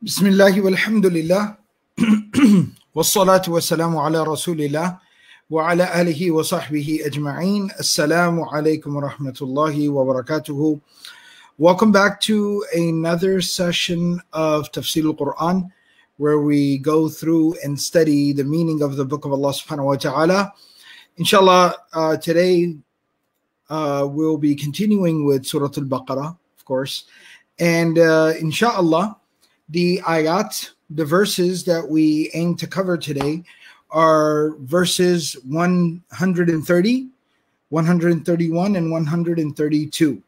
Bismillah walhamdulillah. Wassalatu wassalamu ala rasulillah wa ala alihi wa sahbihi ajma'in. Assalamu alaikum wa rahmatullahi wa barakatuhu. Welcome back to another session of Tafsir al-Quran where we go through and study the meaning of the book of Allah subhanahu wa ta'ala. Inshallah, uh, today uh, we'll be continuing with Surah Al-Baqarah, of course. And uh, inshallah, the ayat, the verses that we aim to cover today are verses 130, 131, and 132.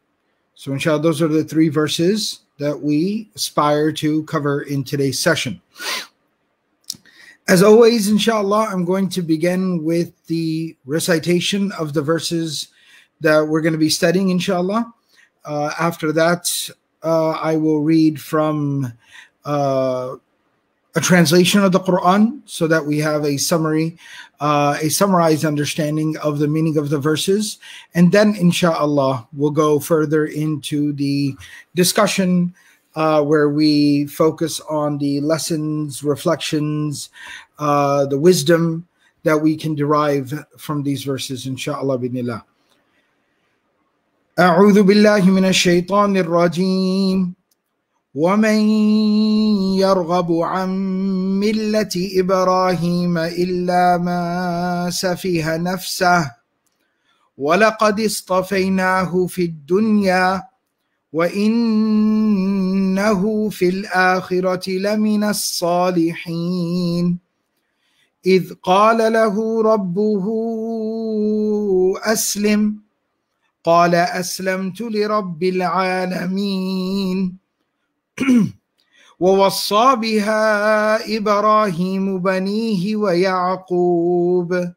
So, inshallah, those are the three verses that we aspire to cover in today's session. As always, inshallah, I'm going to begin with the recitation of the verses that we're going to be studying, inshallah. Uh, after that, uh, I will read from uh, a translation of the Quran so that we have a summary, uh, a summarized understanding of the meaning of the verses. And then, inshallah, we'll go further into the discussion uh, where we focus on the lessons, reflections, uh, the wisdom that we can derive from these verses, inshallah, binillah. أعوذ بالله من الشيطان الرجيم ومن يرغب عن مله إبراهيم الا ما سفه نفسه ولقد اصطفيناه في الدنيا وانه في الاخره لمن الصالحين اذ قال له ربه اسلم قال اسلمت لرب العالمين ووصى بها إبراهيم بنيه ويعقوب.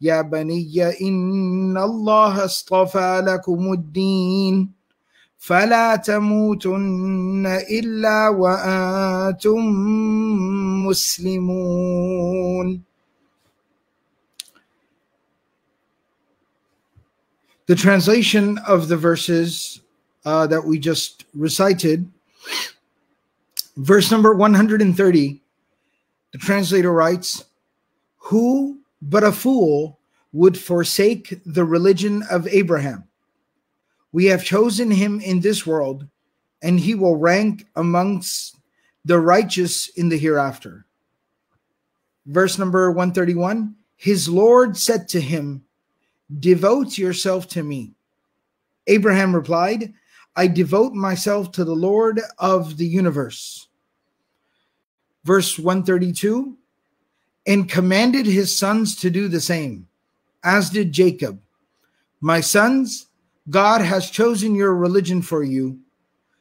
يا بني إن الله اصطفى لكم الدين فلا تموتن إلا وأنتم مسلمون. The translation of the verses uh, that we just recited Verse number 130, the translator writes, Who but a fool would forsake the religion of Abraham? We have chosen him in this world, and he will rank amongst the righteous in the hereafter. Verse number 131 His Lord said to him, Devote yourself to me. Abraham replied, I devote myself to the Lord of the universe. Verse 132 and commanded his sons to do the same, as did Jacob. My sons, God has chosen your religion for you,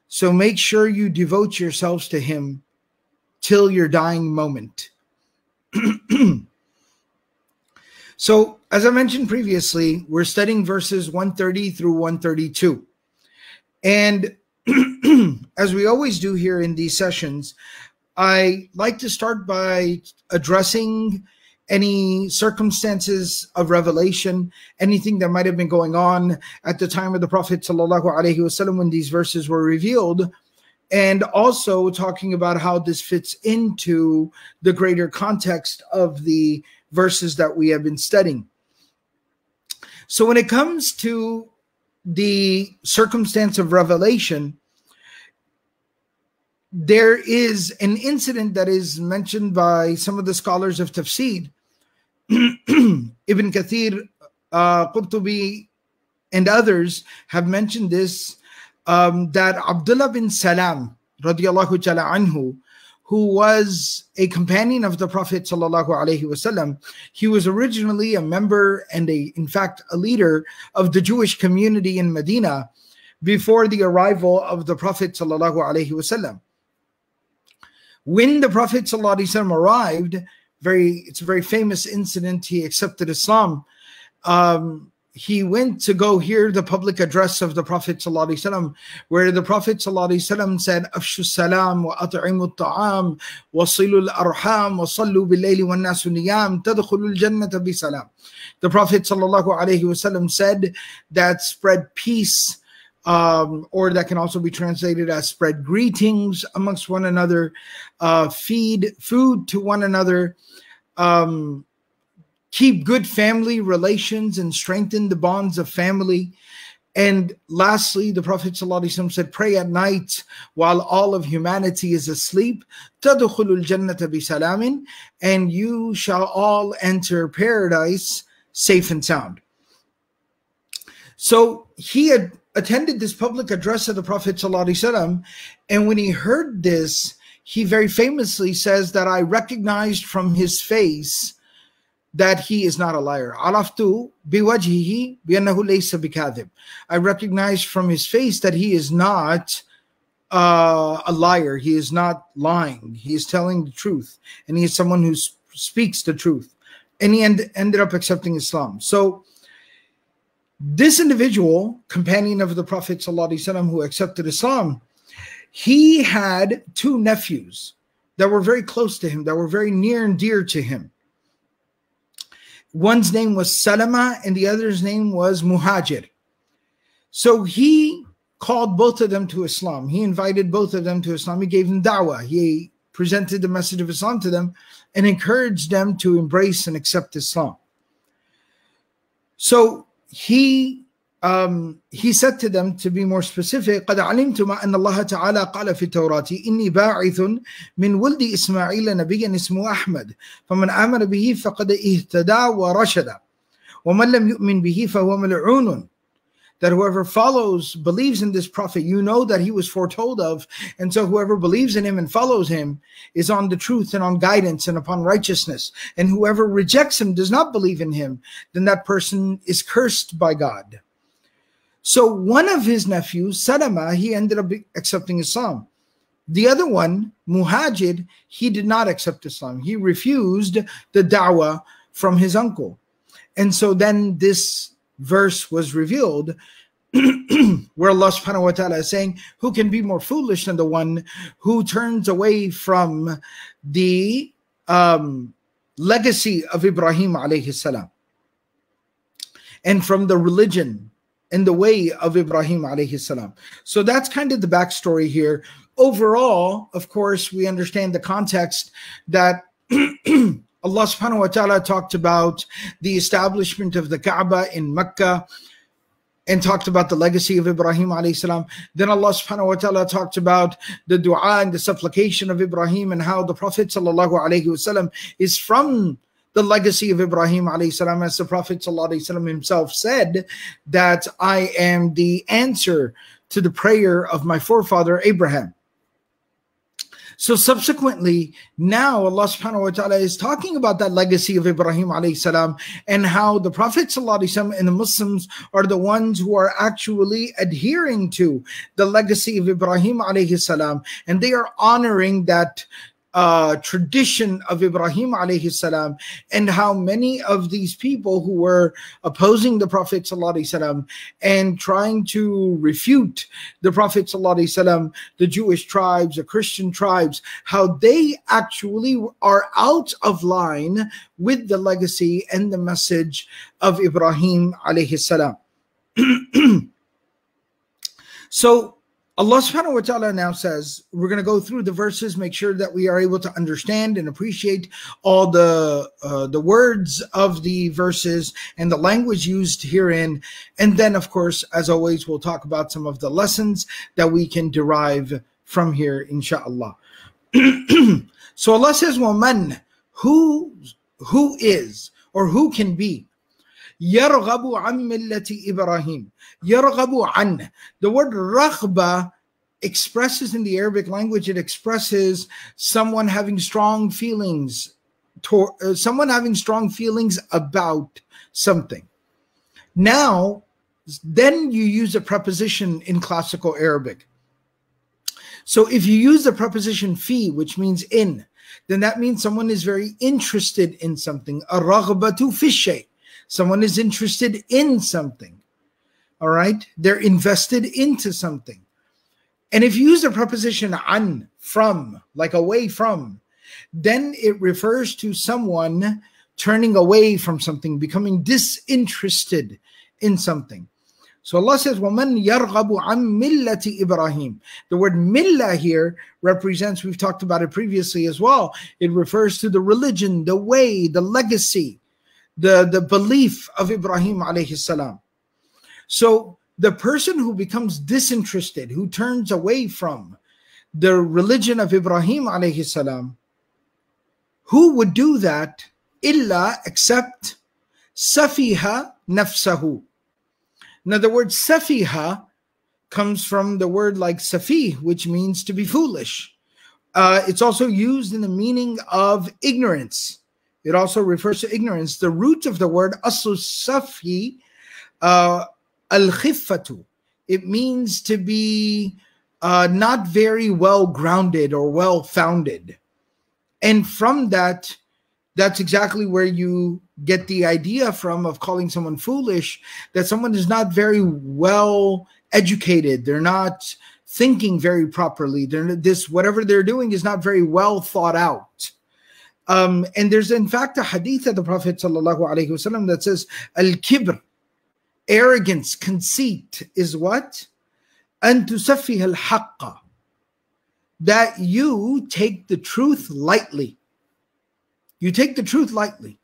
so make sure you devote yourselves to him till your dying moment. so, as I mentioned previously, we're studying verses 130 through 132. And as we always do here in these sessions, I like to start by addressing any circumstances of revelation, anything that might have been going on at the time of the Prophet wasallam when these verses were revealed, and also talking about how this fits into the greater context of the verses that we have been studying. So when it comes to the circumstance of revelation, there is an incident that is mentioned by some of the scholars of tafsir. Ibn Kathir, uh, Qurtubi, and others have mentioned this um, that Abdullah bin Salam, radiallahu ta'ala anhu, who was a companion of the Prophet wasallam. He was originally a member and a, in fact, a leader of the Jewish community in Medina before the arrival of the Prophet wasallam. When the Prophet wasallam arrived, very it's a very famous incident. He accepted Islam. Um, he went to go hear the public address of the Prophet ﷺ, where the Prophet ﷺ said, Afshu salam wa at'imu ta'am wa silu al-arham wa sallu bil-layli wa nasu niyam tadkhulu al-jannata bi salam. The Prophet ﷺ said that spread peace um, or that can also be translated as spread greetings amongst one another, uh, feed food to one another, um, keep good family relations and strengthen the bonds of family. And lastly, the Prophet ﷺ said, Pray at night while all of humanity is asleep. And you shall all enter paradise safe and sound. So he had attended this public address of the Prophet ﷺ, and when he heard this, he very famously says that I recognized from his face that he is not a liar. Araftu biwajhihi biannahu laysa bikadhib. I recognize from his face that he is not uh, a liar. He is not lying. He is telling the truth, and he is someone who speaks the truth. And he end, ended up accepting Islam. So this individual, companion of the Prophet ﷺ who accepted Islam, he had two nephews that were very close to him, that were very near and dear to him. One's name was Salama and the other's name was Muhajir. So he called both of them to Islam. He invited both of them to Islam. He gave them da'wah. He presented the message of Islam to them and encouraged them to embrace and accept Islam. So he um, he said to them to be more specific قد علمتم أن الله تعالى قال في التوراة إني باعث من ولد إسماعيل نبيا اسمه أحمد فمن آمن به فقد اهتدى ورشد ومن لم يؤمن به فهو ملعون that whoever follows, believes in this prophet, you know that he was foretold of. And so whoever believes in him and follows him is on the truth and on guidance and upon righteousness. And whoever rejects him, does not believe in him, then that person is cursed by God. So one of his nephews, Salama, he ended up accepting Islam. The other one, Muhajir, he did not accept Islam. He refused the da'wah from his uncle. And so then this verse was revealed where Allah subhanahu wa ta'ala is saying, Who can be more foolish than the one who turns away from the um, legacy of Ibrahim alayhi salam and from the religion and the way of Ibrahim alayhi salam. So that's kind of the backstory here. Overall, of course, we understand the context that Allah subhanahu wa ta'ala talked about the establishment of the Kaaba in Mecca and talked about the legacy of Ibrahim alayhi salam. Then Allah subhanahu wa ta'ala talked about the dua and the supplication of Ibrahim and how the Prophet sallallahu alayhi wasallam is from the legacy of Ibrahim alayhi salam, as the Prophet sallam, himself said, that I am the answer to the prayer of my forefather Abraham. So subsequently, now Allah subhanahu wa ta'ala is talking about that legacy of Ibrahim alayhi salam and how the Prophet sallam, and the Muslims are the ones who are actually adhering to the legacy of Ibrahim alayhi salam and they are honoring that uh, tradition of Ibrahim alayhi salam and how many of these people who were opposing the Prophet salam and trying to refute the Prophet salam, the Jewish tribes, the Christian tribes, how they actually are out of line with the legacy and the message of Ibrahim alayhi salam. so Allah subhanahu wa ta'ala now says, we're going to go through the verses, make sure that we are able to understand and appreciate all the uh, the words of the verses and the language used herein. And then, of course, as always, we'll talk about some of the lessons that we can derive from here, inshallah. so Allah says, "Woman, who who is or who can be يرغب عن ملة إبراهيم يرغب عن the word رغبة expresses in the Arabic language it expresses someone having strong feelings to, uh, someone having strong feelings about something now then you use a preposition in classical Arabic so if you use the preposition fi which means in then that means someone is very interested in something a raghbatu fi shay Someone is interested in something. All right. They're invested into something. And if you use the preposition an, from, like away from, then it refers to someone turning away from something, becoming disinterested in something. So Allah says, وَمَنْ يَرْغَبُ عَنْ مِلَّةِ Ibrahim. The word millah here represents, we've talked about it previously as well, it refers to the religion, the way, the legacy, the, the belief of Ibrahim alayhi salam. So the person who becomes disinterested, who turns away from the religion of Ibrahim alayhi salam, who would do that illa except safiha nafsahu in other words, safiha comes from the word like safi, which means to be foolish. Uh, it's also used in the meaning of ignorance. It also refers to ignorance. The root of the word aslu safi, uh, al khifatu, it means to be uh, not very well grounded or well founded. And from that, that's exactly where you get the idea from of calling someone foolish that someone is not very well educated they're not thinking very properly they're this whatever they're doing is not very well thought out um, and there's in fact a hadith of the prophet wasallam that says al-kibr arrogance conceit is what and tusaffiha al-haqqa that you take the truth lightly you take the truth lightly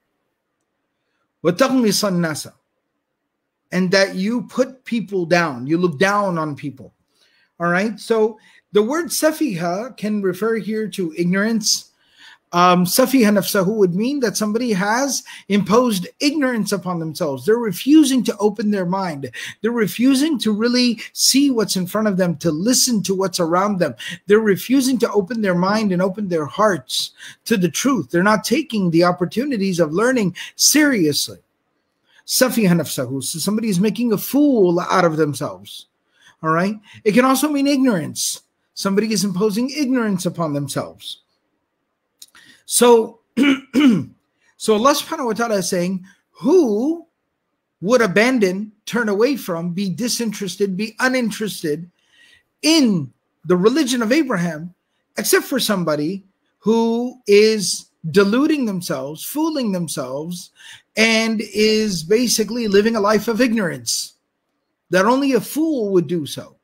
and that you put people down, you look down on people. All right. So the word safiha can refer here to ignorance, um, safiha nafsahu would mean that somebody has imposed ignorance upon themselves. They're refusing to open their mind. They're refusing to really see what's in front of them, to listen to what's around them. They're refusing to open their mind and open their hearts to the truth. They're not taking the opportunities of learning seriously. Safiha nafsahu. So somebody is making a fool out of themselves. All right. It can also mean ignorance. Somebody is imposing ignorance upon themselves. So, so Allah subhanahu wa ta'ala is saying, who would abandon, turn away from, be disinterested, be uninterested in the religion of Abraham, except for somebody who is deluding themselves, fooling themselves, and is basically living a life of ignorance. That only a fool would do so.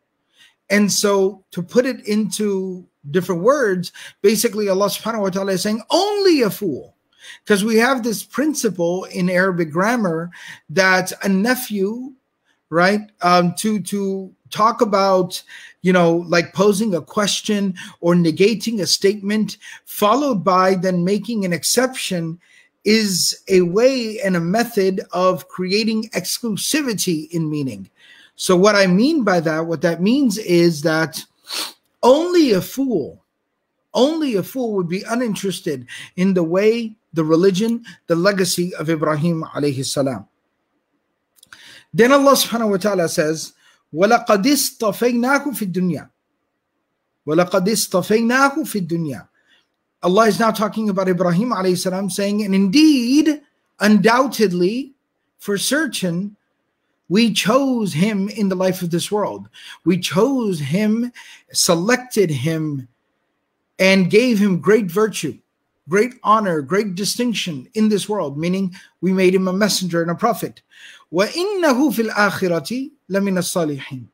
And so to put it into different words, basically Allah subhanahu wa ta'ala is saying only a fool. Because we have this principle in Arabic grammar that a nephew, right, um, to to talk about, you know, like posing a question or negating a statement, followed by then making an exception, is a way and a method of creating exclusivity in meaning. So, what I mean by that, what that means is that only a fool, only a fool would be uninterested in the way, the religion, the legacy of Ibrahim alayhi salam. Then Allah subhanahu wa ta'ala says, وَلَقَدْ اصْطَفَيْنَاكُ فِي الدُّنْيَا وَلَقَدْ اصْطَفَيْنَاكُ فِي الدُّنْيا Allah is now talking about Ibrahim alayhi salam saying, and indeed, undoubtedly, for certain, we chose him in the life of this world. We chose him, selected him, and gave him great virtue, great honor, great distinction in this world, meaning we made him a messenger and a prophet. وَإِنَّهُ فِي الْآخِرَةِ لَمِنَ الصَّالِحِينَ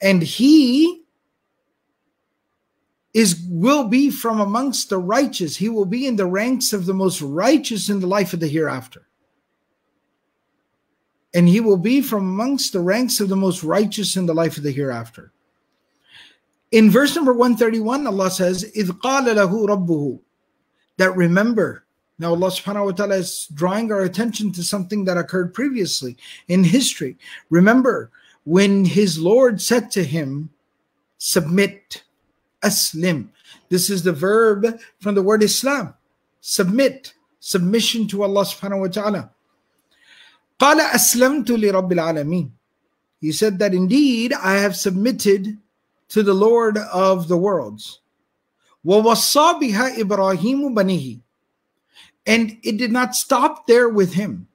And he is will be from amongst the righteous. He will be in the ranks of the most righteous in the life of the hereafter and he will be from amongst the ranks of the most righteous in the life of the hereafter. In verse number 131, Allah says, إِذْ قَالَ لَهُ رَبُّهُ That remember, now Allah subhanahu wa ta'ala is drawing our attention to something that occurred previously in history. Remember, when his Lord said to him, submit, aslim. This is the verb from the word Islam, submit, submission to Allah subhanahu wa ta'ala. قال أسلمت لرب العالمين. He said that indeed I have submitted to the Lord of the worlds. ووصى بها إبراهيم بنيه. And it did not stop there with him.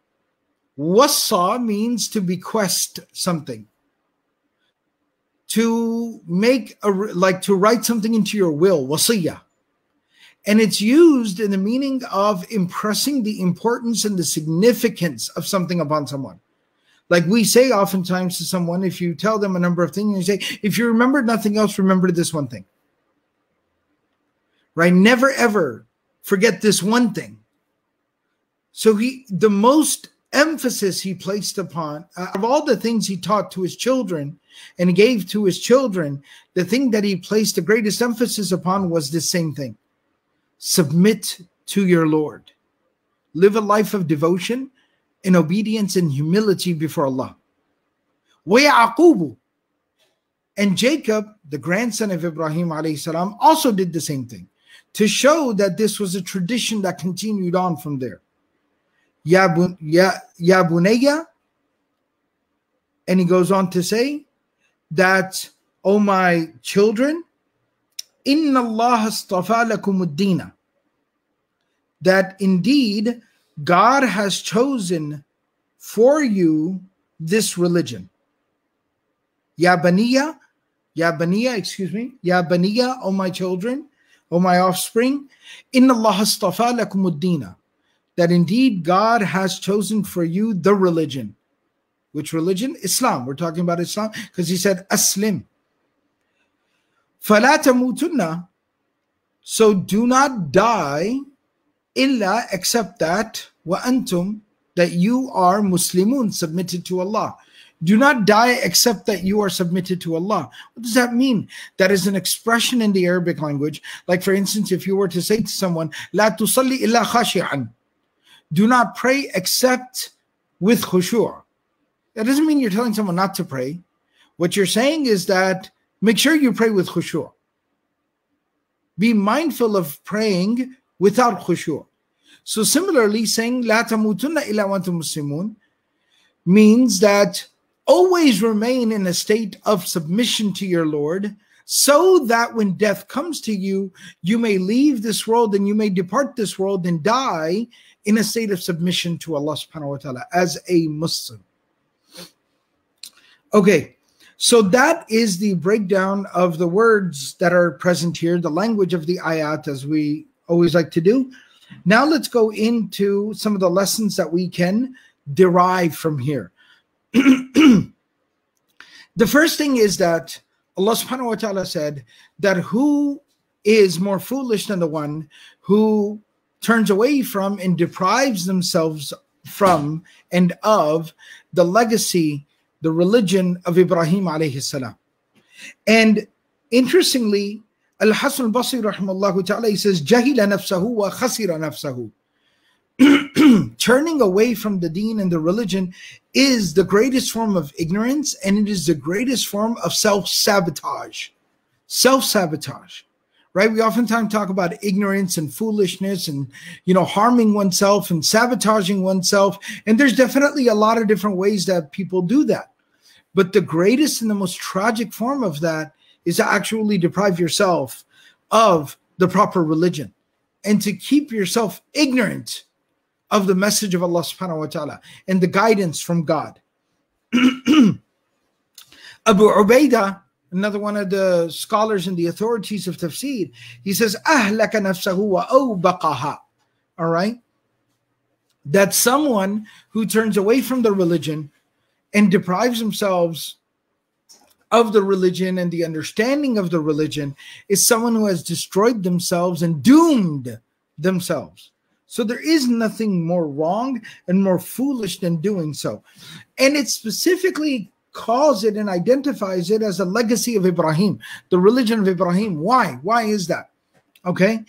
Wassa means to bequest something. To make a like to write something into your will, wasiyah. And it's used in the meaning of impressing the importance and the significance of something upon someone. Like we say oftentimes to someone, if you tell them a number of things, you say, if you remember nothing else, remember this one thing. Right? Never ever forget this one thing. So he, the most emphasis he placed upon, uh, of all the things he taught to his children and gave to his children, the thing that he placed the greatest emphasis upon was this same thing submit to your Lord, live a life of devotion in obedience and humility before Allah. وَيَعْقُوبُ And Jacob, the grandson of Ibrahim salam, also did the same thing to show that this was a tradition that continued on from there. Ya, ya, ya bunayya, and he goes on to say that, O oh my children, inna Allah astafa lakum that indeed God has chosen for you this religion. Ya baniya, ya baniya, excuse me, ya baniya, O my children, O my offspring, inna Allah astafa lakum that indeed God has chosen for you the religion. Which religion? Islam. We're talking about Islam because he said aslim. فَلَا تَمُوتُنَّ So do not die illa except that wa antum that you are muslimun submitted to Allah do not die except that you are submitted to Allah what does that mean that is an expression in the Arabic language like for instance if you were to say to someone la tusalli illa khashi'an do not pray except with khushu' that doesn't mean you're telling someone not to pray what you're saying is that make sure you pray with khushu' be mindful of praying without khushu'. So similarly, saying la tamutunna illa muslimun means that always remain in a state of submission to your Lord so that when death comes to you, you may leave this world and you may depart this world and die in a state of submission to Allah subhanahu wa ta'ala as a Muslim. Okay, so that is the breakdown of the words that are present here, the language of the ayat, as we always like to do. Now let's go into some of the lessons that we can derive from here. the first thing is that Allah subhanahu wa ta'ala said that who is more foolish than the one who turns away from and deprives themselves from and of the legacy, the religion of Ibrahim alayhi salam. And interestingly, Al-Hasan al-Basri rahimahullah ta'ala, he says, Jahila nafsahu wa khasira nafsahu. Turning away from the deen and the religion is the greatest form of ignorance and it is the greatest form of self-sabotage. Self-sabotage right we oftentimes talk about ignorance and foolishness and you know harming oneself and sabotaging oneself and there's definitely a lot of different ways that people do that but the greatest and the most tragic form of that is to actually deprive yourself of the proper religion and to keep yourself ignorant of the message of Allah subhanahu wa ta'ala and the guidance from God. Abu Ubaidah, another one of the scholars and the authorities of tafsir, he says, Ahlaka nafsahu wa awbaqaha. All right? That someone who turns away from the religion and deprives themselves of the religion and the understanding of the religion is someone who has destroyed themselves and doomed themselves. So there is nothing more wrong and more foolish than doing so. And it specifically calls it and identifies it as a legacy of Ibrahim, the religion of Ibrahim. Why? Why is that? Okay.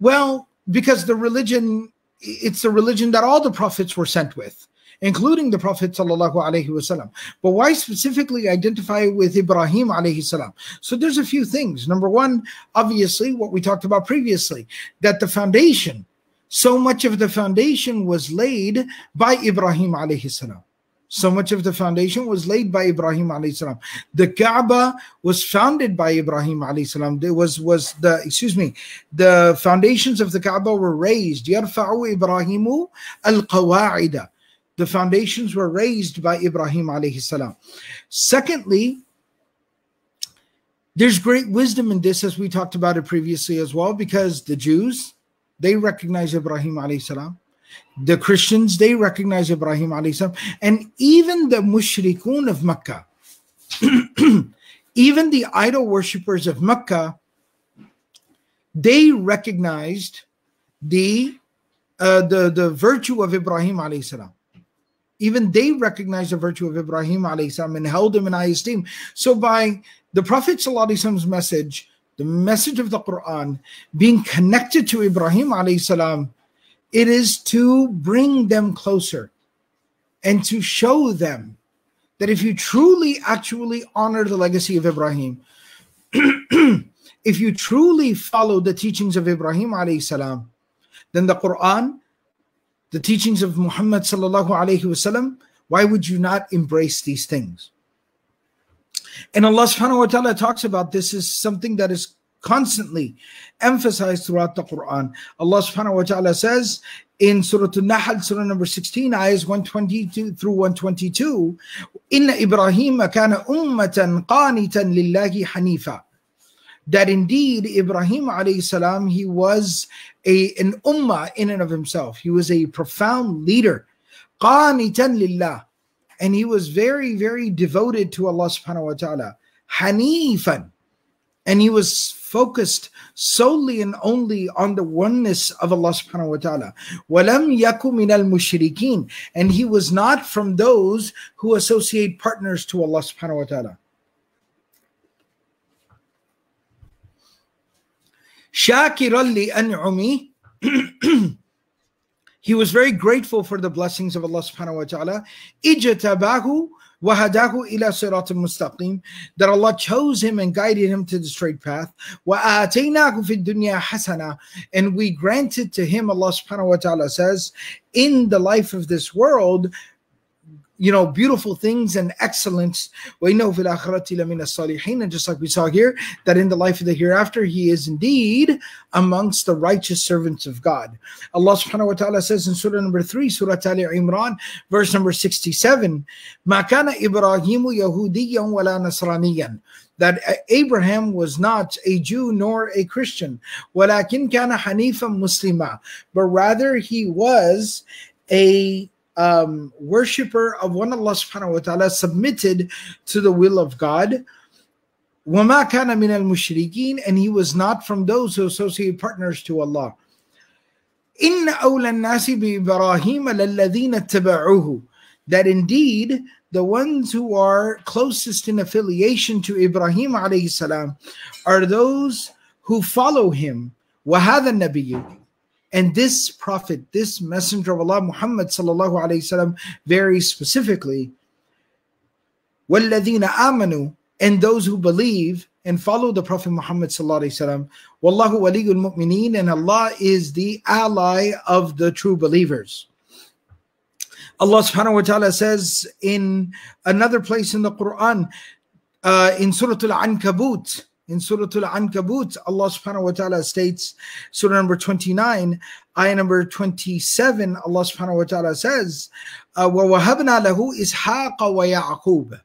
Well, because the religion, it's the religion that all the prophets were sent with including the Prophet wasallam. But why specifically identify with Ibrahim salam? So there's a few things. Number one, obviously, what we talked about previously, that the foundation, so much of the foundation was laid by Ibrahim salam. So much of the foundation was laid by Ibrahim salam. The Kaaba was founded by Ibrahim salam. There was was the excuse me, the foundations of the Kaaba were raised. Yarfa'u Ibrahimu al-Qawa'ida the foundations were raised by Ibrahim alayhi salam. Secondly, there's great wisdom in this, as we talked about it previously as well, because the Jews, they recognize Ibrahim alayhi salam. The Christians, they recognize Ibrahim alayhi salam. And even the mushrikun of Mecca, even the idol worshippers of Mecca, they recognized the uh, the the virtue of Ibrahim alayhi salam. Even they recognized the virtue of Ibrahim salam and held him in high esteem. So by the Prophet Prophet's message, the message of the Quran, being connected to Ibrahim salam, it is to bring them closer and to show them that if you truly actually honor the legacy of Ibrahim, if you truly follow the teachings of Ibrahim alayhi salam, then the Quran, the teachings of Muhammad sallallahu alayhi wasallam, why would you not embrace these things? And Allah subhanahu wa ta'ala talks about this is something that is constantly emphasized throughout the Quran. Allah subhanahu wa ta'ala says in Surah Al-Nahl, Surah number 16, ayahs 122 through 122, Inna Ibrahim kana ummatan qanitan lillahi hanifa. That indeed Ibrahim alayhi salam, he was a, an ummah in and of himself. He was a profound leader. Qanitan lillah and he was very, very devoted to Allah subhanahu wa ta'ala. Hanifan. And he was focused solely and only on the oneness of Allah subhanahu wa ta'ala. Yaku min al mushrikeen. And he was not from those who associate partners to Allah subhanahu wa ta'ala. Shakiran li an'umi he was very grateful for the blessings of Allah subhanahu wa ta'ala. Ijtabahu wahadahu ila siratul mustaqim. That Allah chose him and guided him to the straight path. Wa ataynahu fid dunya hasana. And we granted to him, Allah subhanahu wa ta'ala says, in the life of this world, you know, beautiful things and excellence. And just like we saw here, that in the life of the hereafter, he is indeed amongst the righteous servants of God. Allah subhanahu wa ta'ala says in Surah number 3, Surah Al Imran, verse number 67, مَا كَانَ إِبْرَاهِيمُ يَهُودِيًّا وَلَا نَصْرَانِيًّا that Abraham was not a Jew nor a Christian. وَلَكِنْ كَانَ حَنِيفًا مُسْلِمًا But rather he was a um, worshiper of one Allah subhanahu wa ta'ala submitted to the will of God. وَمَا كَانَ مِنَ الْمُشْرِكِينَ And he was not from those who associate partners to Allah. إِنَّ أَوْلَى النَّاسِ بِإِبْرَاهِيمَ لَلَّذِينَ اتَّبَعُوهُ That indeed the ones who are closest in affiliation to Ibrahim alayhi salam are those who follow him. وَهَذَا النَّبِيُّ and this prophet, this messenger of Allah, Muhammad sallallahu alayhi wasallam, very specifically, وَالَّذِينَ آمَنُوا and those who believe and follow the Prophet Muhammad sallallahu alayhi wasallam, Wallahu waliyul mu'mineen, and Allah is the ally of the true believers. Allah subhanahu wa ta'ala says in another place in the Quran, uh, in Surah Al-Ankabut, in Surah Al-Ankabut, Allah subhanahu wa ta'ala states, Surah number 29, ayah number 27, Allah subhanahu wa ta'ala says, وَوَهَبْنَا لَهُ إِسْحَاقَ وَيَعْقُوبَ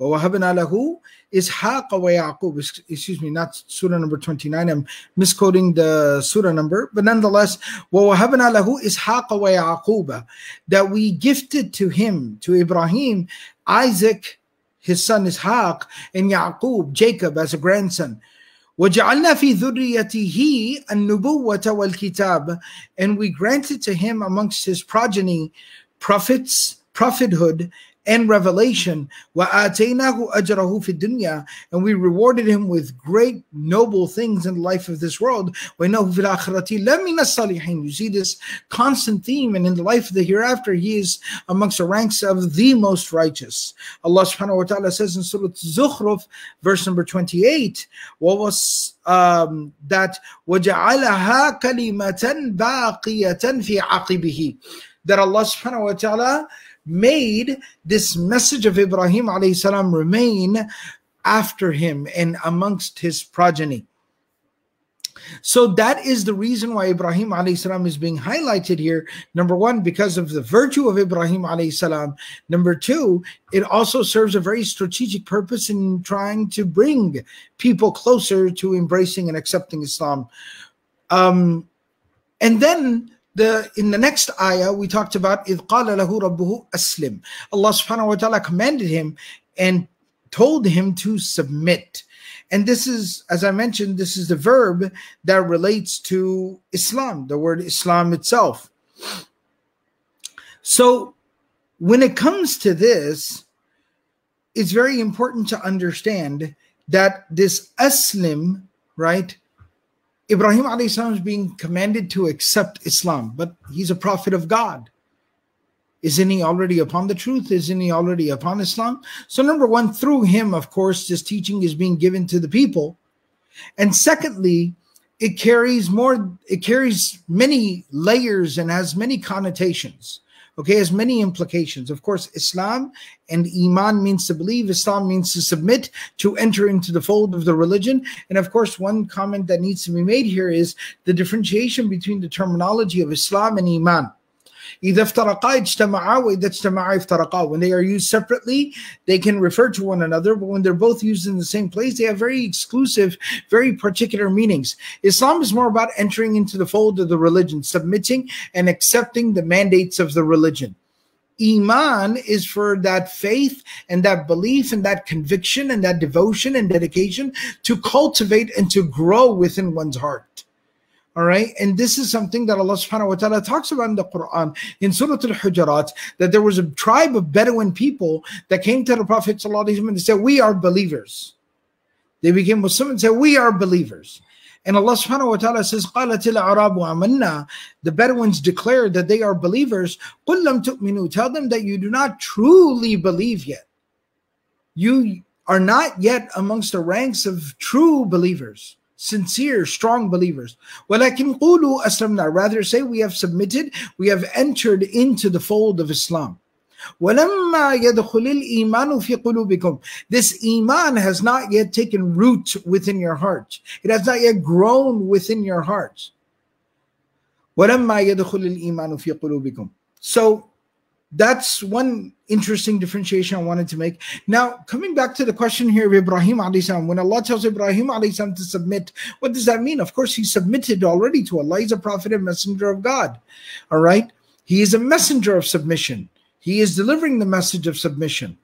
وَوَهَبْنَا لَهُ إِسْحَاقَ وَيَعْقُوبَ Excuse me, not Surah number 29. I'm misquoting the Surah number. But nonetheless, وَوَهَبْنَا لَهُ إِسْحَاقَ وَيَعْقُوبَ That we gifted to him, to Ibrahim, Isaac, his son Ishaq, and Yaqub, Jacob, as a grandson. وجعلنا في ذريته النبوة والكتاب and we granted to him amongst his progeny prophets prophethood and revelation. وَآتَيْنَاهُ أَجْرَهُ فِي الدُّنْيَا And we rewarded him with great noble things in the life of this world. وَإِنَّهُ فِي الْآخِرَةِ لَمِنَ الصَّالِحِينَ You see this constant theme, and in the life of the hereafter, he is amongst the ranks of the most righteous. Allah subhanahu wa ta'ala says in Surah Zukhruf, verse number 28, what was um, that وَجَعَلَهَا كَلِمَةً بَاقِيَةً فِي عَقِبِهِ that Allah subhanahu wa ta'ala made this message of Ibrahim alayhi salam remain after him and amongst his progeny. So that is the reason why Ibrahim alayhi salam is being highlighted here. Number one, because of the virtue of Ibrahim alayhi salam. Number two, it also serves a very strategic purpose in trying to bring people closer to embracing and accepting Islam. Um, and then the in the next ayah we talked about إِذْ قَالَ لَهُ رَبُّهُ أَسْلِمْ Allah subhanahu wa ta'ala commanded him and told him to submit. And this is, as I mentioned, this is the verb that relates to Islam, the word Islam itself. So when it comes to this, it's very important to understand that this Aslim, right? Ibrahim salam is being commanded to accept Islam, but he's a prophet of God. Isn't he already upon the truth? Isn't he already upon Islam? So, number one, through him, of course, this teaching is being given to the people. And secondly, it carries more, it carries many layers and has many connotations. Okay, has many implications. Of course, Islam and Iman means to believe, Islam means to submit, to enter into the fold of the religion. And of course, one comment that needs to be made here is the differentiation between the terminology of Islam and Iman. إذا افترقا اجتمعا وإذا اجتمعا افترقا. When they are used separately, they can refer to one another, but when they're both used in the same place, they have very exclusive, very particular meanings. Islam is more about entering into the fold of the religion, submitting and accepting the mandates of the religion. Iman is for that faith and that belief and that conviction and that devotion and dedication to cultivate and to grow within one's heart. All right. And this is something that Allah subhanahu wa ta'ala talks about in the Quran in Surah Al Hujurat that there was a tribe of Bedouin people that came to the Prophet and said, We are believers. They became Muslim and said, We are believers. And Allah subhanahu wa ta'ala says, The Bedouins declared that they are believers. Tell them that you do not truly believe yet. You are not yet amongst the ranks of true believers sincere, strong believers. وَلَكِنْ قُولُوا أَسْلَمْنَا Rather say we have submitted, we have entered into the fold of Islam. وَلَمَّا يَدْخُلِ الْإِيمَانُ فِي قُلُوبِكُمْ This iman has not yet taken root within your heart. It has not yet grown within your heart. وَلَمَّا يَدْخُلِ الْإِيمَانُ فِي قُلُوبِكُمْ So that's one interesting differentiation I wanted to make. Now, coming back to the question here of Ibrahim salam, when Allah tells Ibrahim salam to submit, what does that mean? Of course, he submitted already to Allah. He's a prophet and messenger of God. All right. He is a messenger of submission. He is delivering the message of submission.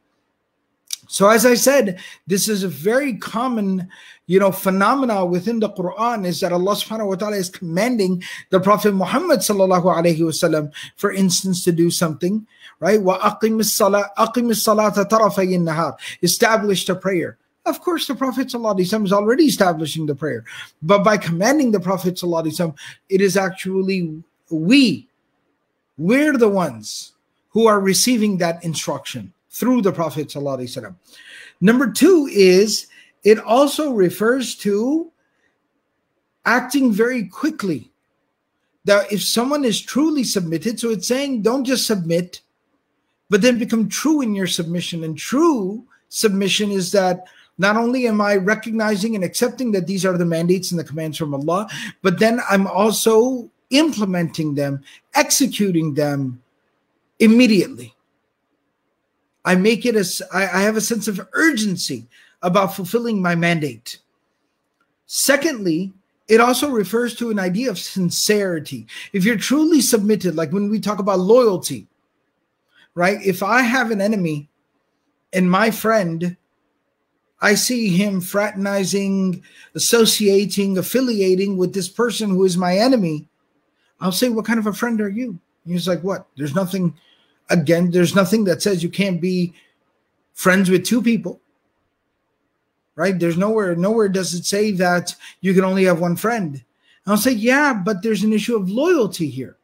So, as I said, this is a very common, you know, phenomena within the Quran is that Allah subhanahu wa ta'ala is commanding the Prophet Muhammad sallallahu alaihi wasallam, for instance, to do something, right? Establish the prayer. Of course, the Prophet ﷺ is already establishing the prayer. But by commanding the Prophet ﷺ, it is actually we, we're the ones who are receiving that instruction through the Prophet. Number two is it also refers to acting very quickly. That if someone is truly submitted, so it's saying don't just submit, but then become true in your submission. And true submission is that not only am I recognizing and accepting that these are the mandates and the commands from Allah, but then I'm also implementing them, executing them immediately. I make it as I, have a sense of urgency about fulfilling my mandate. Secondly, it also refers to an idea of sincerity. If you're truly submitted, like when we talk about loyalty, right? If I have an enemy and my friend, I see him fraternizing, associating, affiliating with this person who is my enemy, I'll say, What kind of a friend are you? He's like, What? There's nothing Again, there's nothing that says you can't be friends with two people. Right? There's nowhere, nowhere does it say that you can only have one friend. And I'll say, yeah, but there's an issue of loyalty here.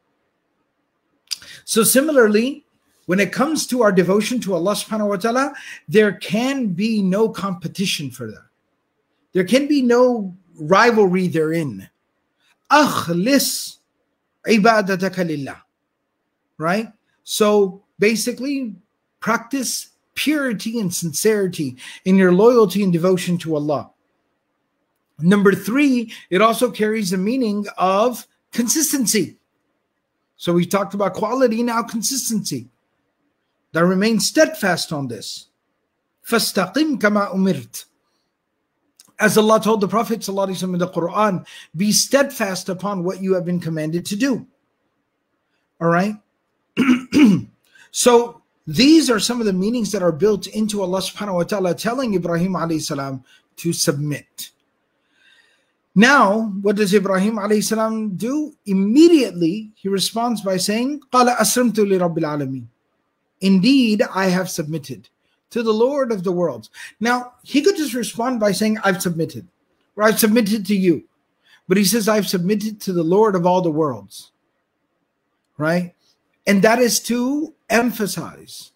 So similarly, when it comes to our devotion to Allah subhanahu wa ta'ala, there can be no competition for that. There can be no rivalry therein. Akhlis ibadataka lillah. Right? So basically, practice purity and sincerity in your loyalty and devotion to Allah. Number three, it also carries the meaning of consistency. So we talked about quality, now consistency. That remain steadfast on this. فَاسْتَقِمْ كَمَا أُمِرْتَ As Allah told the Prophet in the Quran, be steadfast upon what you have been commanded to do. All right. so these are some of the meanings that are built into Allah subhanahu wa ta'ala telling Ibrahim alayhi salam to submit. Now, what does Ibrahim alayhi salam do? Immediately he responds by saying, Qala aslamtu li rabbil. Indeed, I have submitted to the Lord of the worlds. Now, he could just respond by saying, I've submitted, or I've submitted to you. But he says, I've submitted to the Lord of all the worlds. Right? And that is to emphasize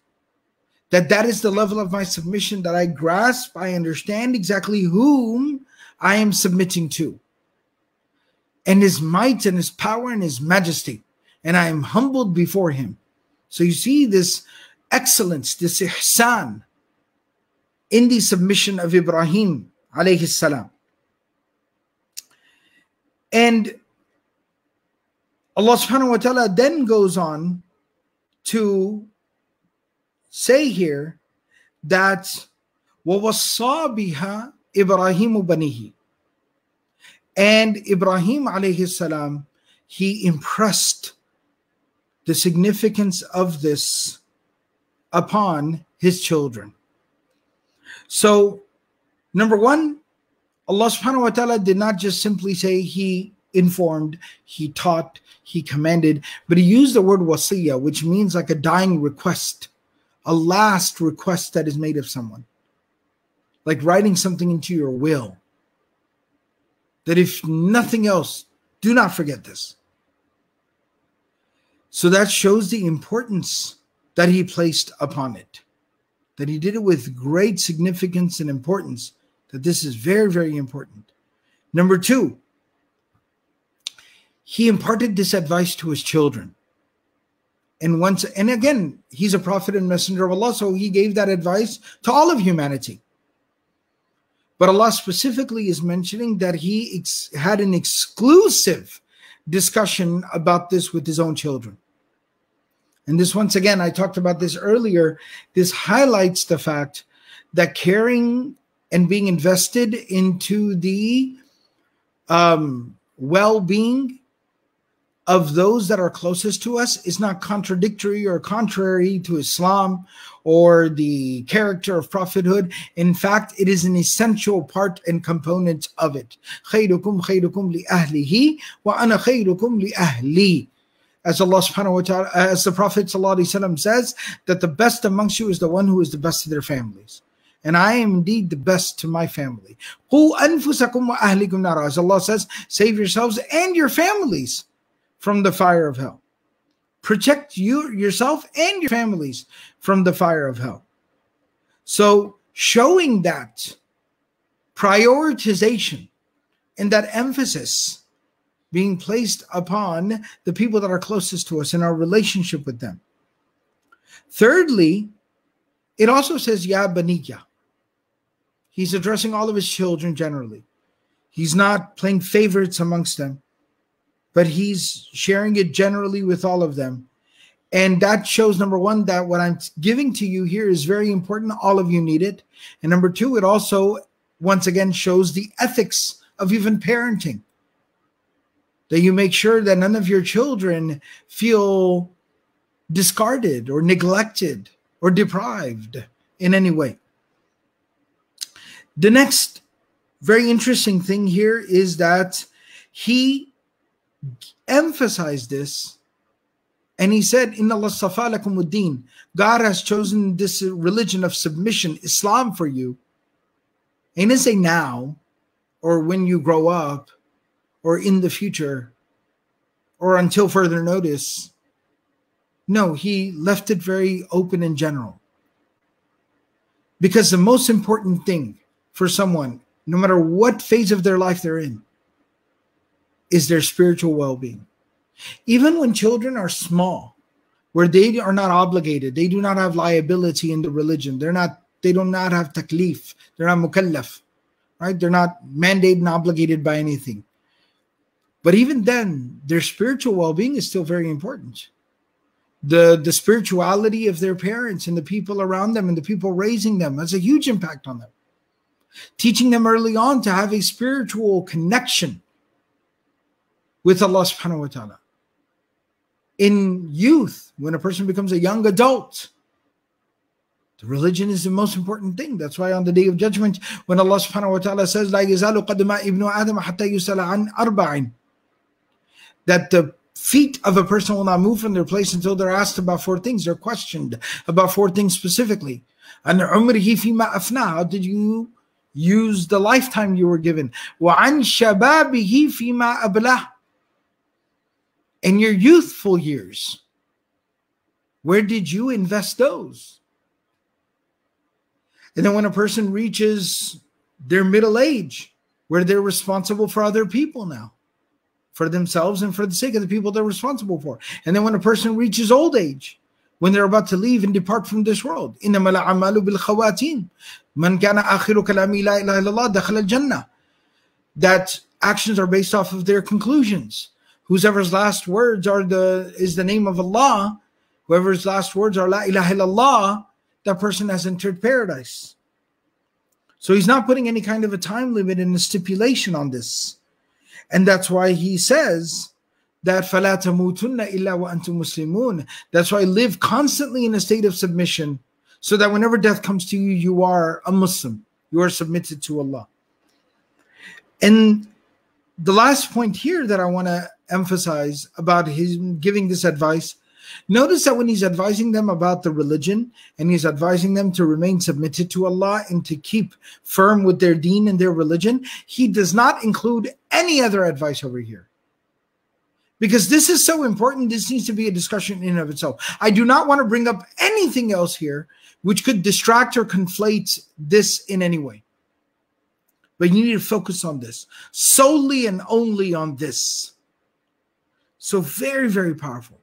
that that is the level of my submission that I grasp, I understand exactly whom I am submitting to, and his might and his power and his majesty, and I am humbled before him. So you see this excellence, this ihsan in the submission of Ibrahim alayhi salam. And Allah subhanahu wa ta'ala then goes on to say here that biha Ibrahimu banihi. And Ibrahim alayhi salam, he impressed the significance of this upon his children. So, number one, Allah subhanahu wa ta'ala did not just simply say he informed, he taught, he commanded, but he used the word wasiyah, which means like a dying request, a last request that is made of someone, like writing something into your will. That if nothing else, do not forget this. So that shows the importance that he placed upon it, that he did it with great significance and importance, that this is very, very important. Number two, he imparted this advice to his children. And once, and again, he's a prophet and messenger of Allah, so he gave that advice to all of humanity. But Allah specifically is mentioning that he had an exclusive discussion about this with his own children. And this, once again, I talked about this earlier. This highlights the fact that caring and being invested into the um, well being of those that are closest to us is not contradictory or contrary to Islam or the character of prophethood. In fact, it is an essential part and component of it. خيركم خيركم لأهله وأنا خيركم لأهلي as Allah subhanahu wa ta'ala, as the Prophet says, that the best amongst you is the one who is the best to their families. And I am indeed the best to my family. As Allah says, save yourselves and your families from the fire of hell. Protect you yourself and your families from the fire of hell. So showing that prioritization and that emphasis being placed upon the people that are closest to us in our relationship with them. Thirdly, it also says Ya Baniya. He's addressing all of his children generally. He's not playing favorites amongst them, but he's sharing it generally with all of them. And that shows number one, that what I'm giving to you here is very important. All of you need it. And number two, it also, once again, shows the ethics of even parenting that you make sure that none of your children feel discarded or neglected or deprived in any way. The next very interesting thing here is that he emphasized this and he said, In Allah lakum God has chosen this religion of submission, Islam for you. And he didn't say now or when you grow up or in the future or until further notice. No, he left it very open in general. Because the most important thing for someone, no matter what phase of their life they're in, is their spiritual well being. Even when children are small, where they are not obligated, they do not have liability in the religion, they're not, they do not have taklif, they're not mukallaf, right? They're not mandated and obligated by anything. But even then, their spiritual well-being is still very important. The, the spirituality of their parents and the people around them and the people raising them has a huge impact on them. Teaching them early on to have a spiritual connection with Allah subhanahu wa ta'ala. In youth, when a person becomes a young adult, the religion is the most important thing. That's why on the day of judgment, when Allah subhanahu wa ta'ala says, La yizalu qadma ibnu adam hatta yusala an arba'in, that the feet of a person will not move from their place until they're asked about four things. They're questioned about four things specifically. And umrihi fima afna, how did you use the lifetime you were given? Wa an shababihi fima ablah, in your youthful years, where did you invest those? And then when a person reaches their middle age, where they're responsible for other people now, for themselves and for the sake of the people they're responsible for. And then when a person reaches old age, when they're about to leave and depart from this world, that actions are based off of their conclusions Whoever's last words are the is the name of Allah, whoever's last words are La ilaha illallah, that person has entered paradise. So he's not putting any kind of a time limit and a stipulation on this. And that's why he says that فَلَا تَمُوتُنَّ إِلَّا وَأَنْتُمْ مُسْلِمُونَ. That's why live constantly in a state of submission so that whenever death comes to you, you are a Muslim. You are submitted to Allah. And the last point here that I want to emphasize about him giving this advice Notice that when he's advising them about the religion and he's advising them to remain submitted to Allah and to keep firm with their deen and their religion, he does not include any other advice over here. Because this is so important, this needs to be a discussion in and of itself. I do not want to bring up anything else here which could distract or conflate this in any way. But you need to focus on this solely and only on this. So, very, very powerful.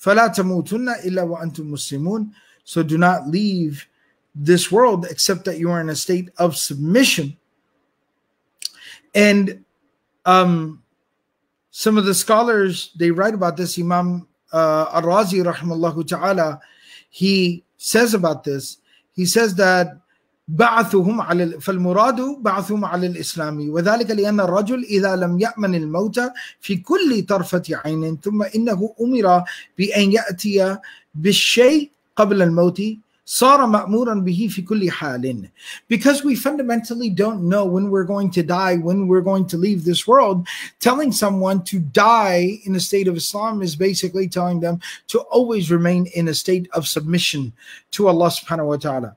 فَلَا تَمُوتُنَّ إِلَّا وَأَنْتُمْ مُسْلِمُونَ So do not leave this world except that you are in a state of submission. And um, some of the scholars, they write about this. Imam uh, Ar-Razi, rahimahullah ta'ala, he says about this. He says that بعثهم على فالمراد بعثهم على الإسلام وذلك لأن الرجل إذا لم يأمن الموت في كل طرفة عين ثم إنه أمر بأن يأتي بالشيء قبل الموت صار مأمورا به في كل حال because we fundamentally don't know when we're going to die when we're going to leave this world telling someone to die in a state of Islam is basically telling them to always remain in a state of submission to Allah subhanahu wa ta'ala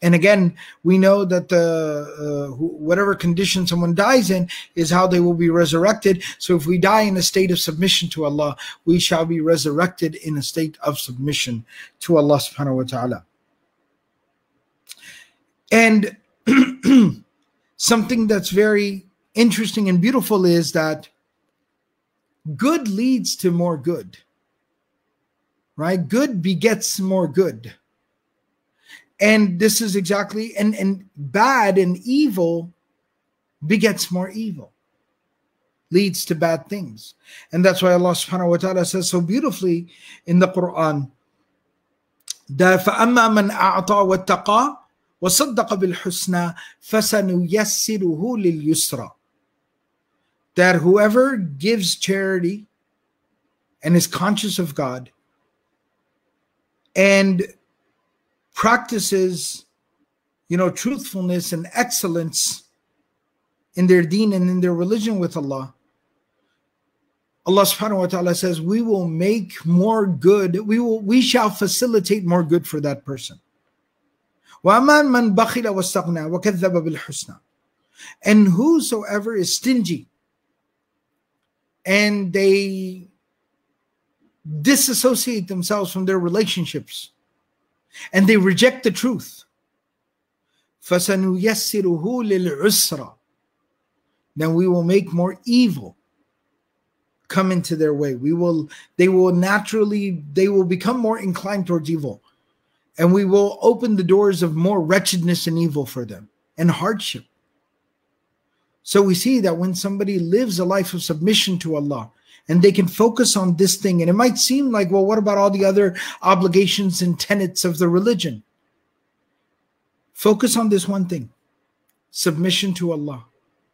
and again, we know that the uh, whatever condition someone dies in is how they will be resurrected. So if we die in a state of submission to Allah, we shall be resurrected in a state of submission to Allah subhanahu wa ta'ala. And something that's very interesting and beautiful is that good leads to more good. Right? Good begets more good and this is exactly and and bad and evil begets more evil, leads to bad things. And that's why Allah subhanahu wa ta'ala says so beautifully in the Quran that That whoever gives charity and is conscious of God and practices, you know, truthfulness and excellence in their deen and in their religion with Allah, Allah subhanahu wa ta'ala says, we will make more good, we will we shall facilitate more good for that person. And whosoever is stingy and they disassociate themselves from their relationships and they reject the truth. فَسَنُيَسِّرُهُ لِلْعُسْرَ Then we will make more evil come into their way. We will, they will naturally, they will become more inclined towards evil. And we will open the doors of more wretchedness and evil for them and hardship. So we see that when somebody lives a life of submission to Allah, and they can focus on this thing. And it might seem like, well, what about all the other obligations and tenets of the religion? Focus on this one thing submission to Allah,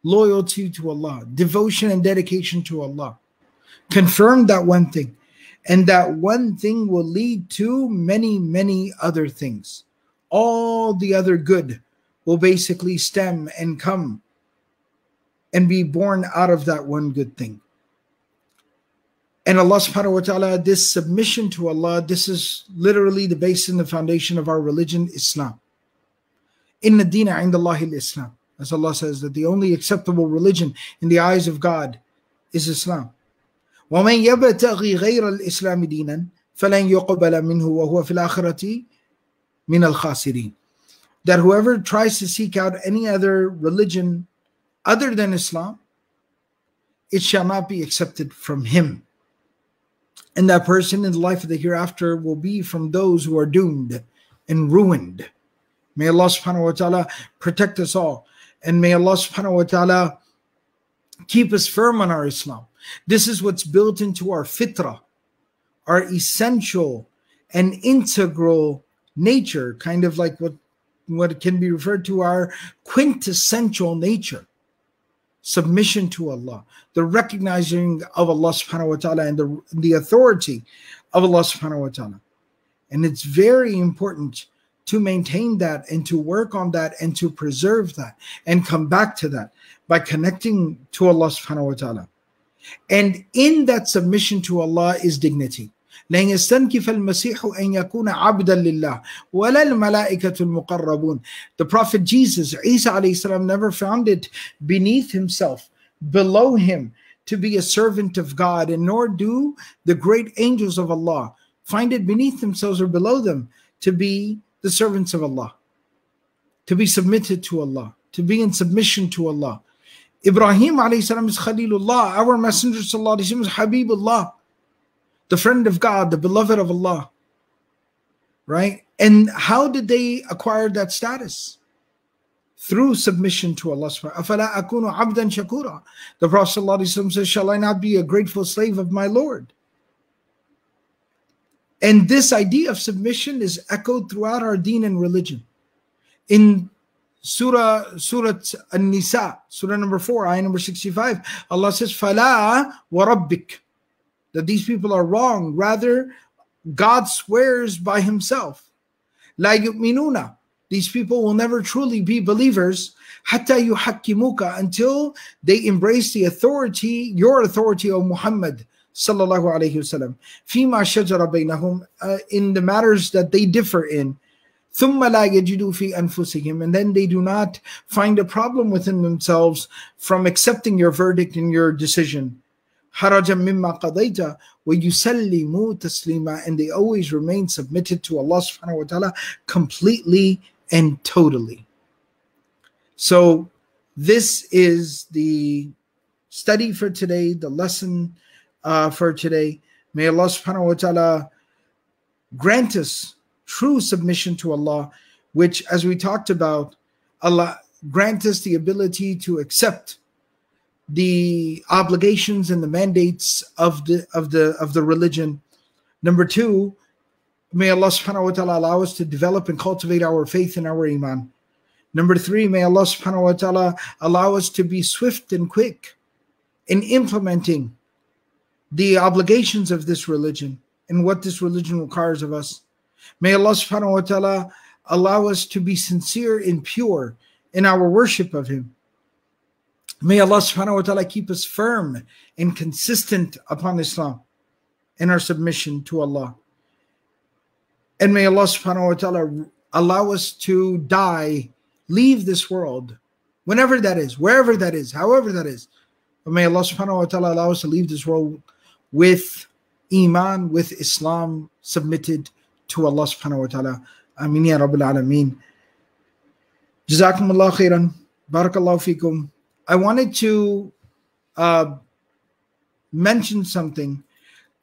loyalty to Allah, devotion and dedication to Allah. Confirm that one thing. And that one thing will lead to many, many other things. All the other good will basically stem and come and be born out of that one good thing. And Allah subhanahu wa ta'ala, this submission to Allah, this is literally the base and the foundation of our religion, Islam. Inna dina indallahi islam As Allah says, that the only acceptable religion in the eyes of God is Islam. وَمَنْ يَبْتَغِي غَيْرَ الْإِسْلَامِ دِينًا فَلَنْ يُقْبَلَ مِنْهُ وَهُوَ فِي الْآخِرَةِ مِنَ الْخَاسِرِينَ That whoever tries to seek out any other religion other than Islam, it shall not be accepted from him. and that person in the life of the hereafter will be from those who are doomed and ruined. May Allah subhanahu wa ta'ala protect us all. And may Allah subhanahu wa ta'ala keep us firm on our Islam. This is what's built into our fitrah, our essential and integral nature, kind of like what, what can be referred to our quintessential nature submission to Allah, the recognizing of Allah subhanahu wa ta'ala and the, the authority of Allah subhanahu wa ta'ala. And it's very important to maintain that and to work on that and to preserve that and come back to that by connecting to Allah subhanahu wa ta'ala. And in that submission to Allah is dignity. لن يستنكف المسيح أن يكون عبدا لله ولا الملائكة المقربون The Prophet Jesus, Isa alayhi salam, never found it beneath himself, below him, to be a servant of God, and nor do the great angels of Allah find it beneath themselves or below them to be the servants of Allah, to be submitted to Allah, to be in submission to Allah. Ibrahim alayhi salam is Khalilullah, our Messenger sallallahu alayhi wa sallam is Habibullah the friend of God, the beloved of Allah, right? And how did they acquire that status? Through submission to Allah subhanahu akunu. The Prophet ﷺ says, Shall I not be a grateful slave of my Lord? And this idea of submission is echoed throughout our deen and religion. In Surah Surah An-Nisa, Surah number 4, ayah number 65, Allah says, Fala wa rabbik that these people are wrong. Rather, God swears by himself. La yu'minuna. These people will never truly be believers hatta yuhakkimuka until they embrace the authority, your authority, O Muhammad sallallahu alayhi wasallam, fima shajara bainahum, uh, in the matters that they differ in. ثم لا يجدوا في أنفسهم and then they do not find a problem within themselves from accepting your verdict and your decision harajan mimma qadayta wa yusallimu taslima and they always remain submitted to Allah subhanahu wa ta'ala completely and totally. So this is the study for today, the lesson uh, for today. May Allah subhanahu wa ta'ala grant us true submission to Allah, which as we talked about, Allah grant us the ability to accept the obligations and the mandates of the of the of the religion. Number two, may Allah subhanahu wa ta'ala allow us to develop and cultivate our faith and our iman. Number three, may Allah subhanahu wa ta'ala allow us to be swift and quick in implementing the obligations of this religion and what this religion requires of us. May Allah subhanahu wa ta'ala allow us to be sincere and pure in our worship of Him. May Allah subhanahu wa ta'ala keep us firm and consistent upon Islam in our submission to Allah. And may Allah subhanahu wa ta'ala allow us to die, leave this world, whenever that is, wherever that is, however that is. But may Allah subhanahu wa ta'ala allow us to leave this world with Iman, with Islam submitted to Allah subhanahu wa ta'ala. Amin ya Rabbil Alameen. Jazakum Allah khairan. Barakallahu fikum. I wanted to uh, mention something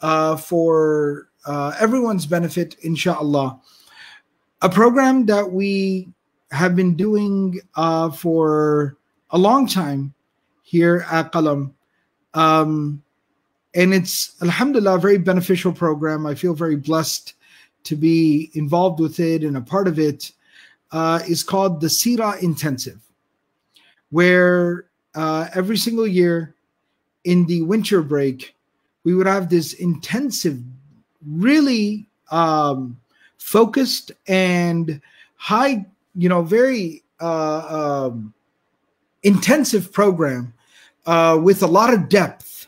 uh, for uh, everyone's benefit, inshallah. A program that we have been doing uh, for a long time here at Qalam. Um, and it's, alhamdulillah, a very beneficial program. I feel very blessed to be involved with it and a part of it. Uh, is called the Sira Intensive, where uh, every single year in the winter break, we would have this intensive really um, focused and high, you know, very uh, um, intensive program uh, with a lot of depth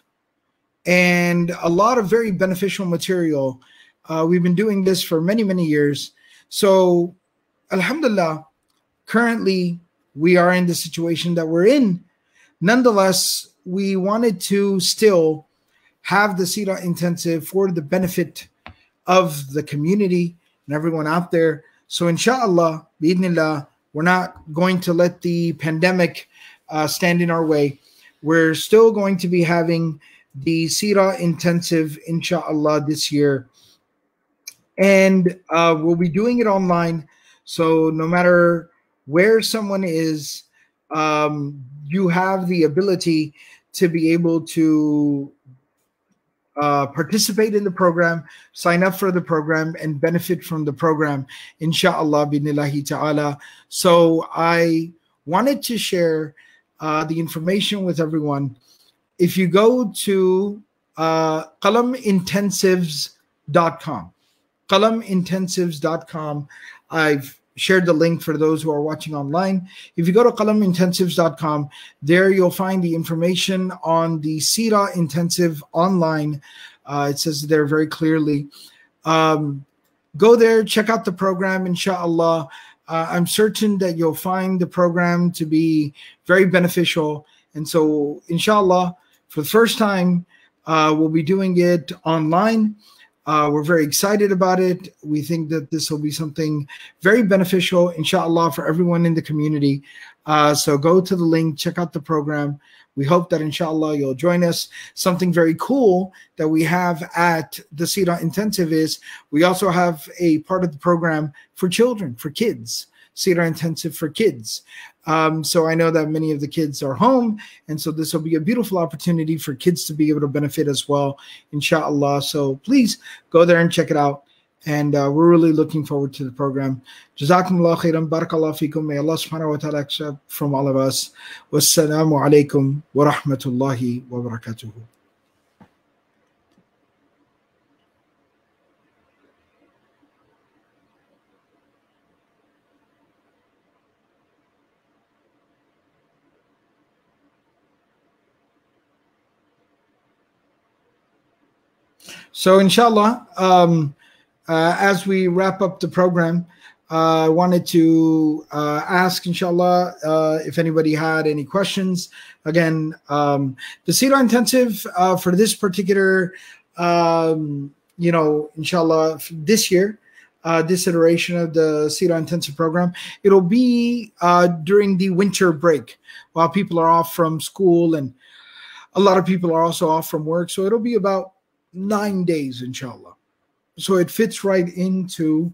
and a lot of very beneficial material. Uh, we've been doing this for many, many years. So, Alhamdulillah, currently we are in the situation that we're in. Nonetheless, we wanted to still have the Sira intensive for the benefit of the community and everyone out there. So, inshallah, bi'idhnillah, we're not going to let the pandemic uh, stand in our way. We're still going to be having the Sira intensive, inshallah, this year. And uh, we'll be doing it online. So, no matter where someone is, um, you have the ability to be able to uh, participate in the program, sign up for the program, and benefit from the program, inshallah, binillahi ta'ala. So I wanted to share uh, the information with everyone. If you go to uh, qalamintensives.com, qalamintensives.com, I've shared the link for those who are watching online. If you go to qalamintensives.com, there you'll find the information on the Sira Intensive online. Uh, it says there very clearly. Um, go there, check out the program, inshallah. Uh, I'm certain that you'll find the program to be very beneficial. And so, inshallah, for the first time, uh, we'll be doing it online. Uh, we're very excited about it. We think that this will be something very beneficial, inshallah, for everyone in the community. Uh, so go to the link, check out the program. We hope that inshallah you'll join us. Something very cool that we have at the Sira Intensive is we also have a part of the program for children, for kids. Sira Intensive for kids. Um, so I know that many of the kids are home, and so this will be a beautiful opportunity for kids to be able to benefit as well, inshallah. So please go there and check it out. And uh, we're really looking forward to the program. Jazakumullah khairan, barakallah fikum. May Allah subhanahu wa ta'ala accept from all of us. Wassalamu alaikum wa rahmatullahi wa barakatuhu. So, inshallah, um, uh, as we wrap up the program, uh, I wanted to uh, ask, inshallah, uh, if anybody had any questions. Again, um, the Sira Intensive uh, for this particular, um, you know, inshallah, this year, uh, this iteration of the Sira Intensive program, it'll be during the winter break while people are off from school and a lot of people are also off from work. So it'll be about nine days, inshallah. So it fits right into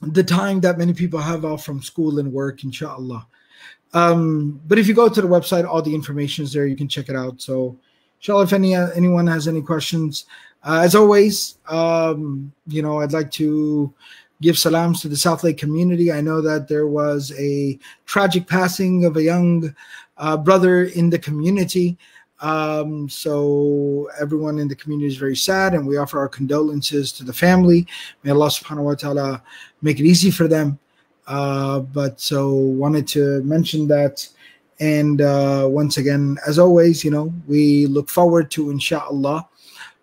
the time that many people have off from school and work, inshallah. Um, but if you go to the website, all the information is there. You can check it out. So, inshallah, if any uh, anyone has any questions, uh, as always, um, you know, I'd like to give salams to the Southlake community. I know that there was a tragic passing of a young uh, brother in the community. Um, so everyone in the community is very sad, and we offer our condolences to the family. May Allah subhanahu wa ta'ala make it easy for them. Uh, but so wanted to mention that. And uh, once again, as always, you know, we look forward to inshallah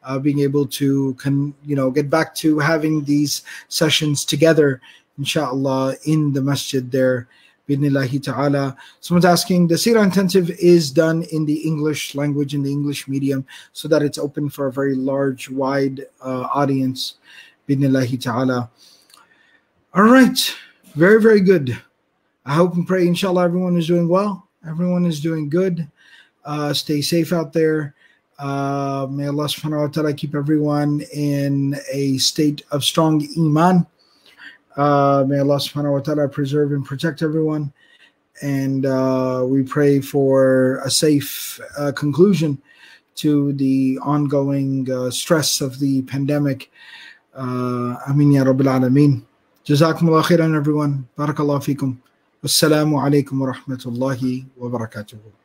uh, being able to con- you know get back to having these sessions together, inshallah, in the masjid there Bidnillahi ta'ala. Someone's asking, the Sira Intensive is done in the English language, in the English medium, so that it's open for a very large, wide uh, audience. Bidnillahi ta'ala. All right. Very, very good. I hope and pray, inshallah, everyone is doing well. Everyone is doing good. Uh, stay safe out there. Uh, may Allah subhanahu wa ta'ala keep everyone in a state of strong iman. Uh, may Allah subhanahu wa ta'ala preserve and protect everyone. And uh, we pray for a safe uh, conclusion to the ongoing uh, stress of the pandemic. Uh, Amin ya Rabbil Alameen. Jazakumullah khairan, everyone. Barakallahu fikum. Wassalamu alaikum wa rahmatullahi wa barakatuhu.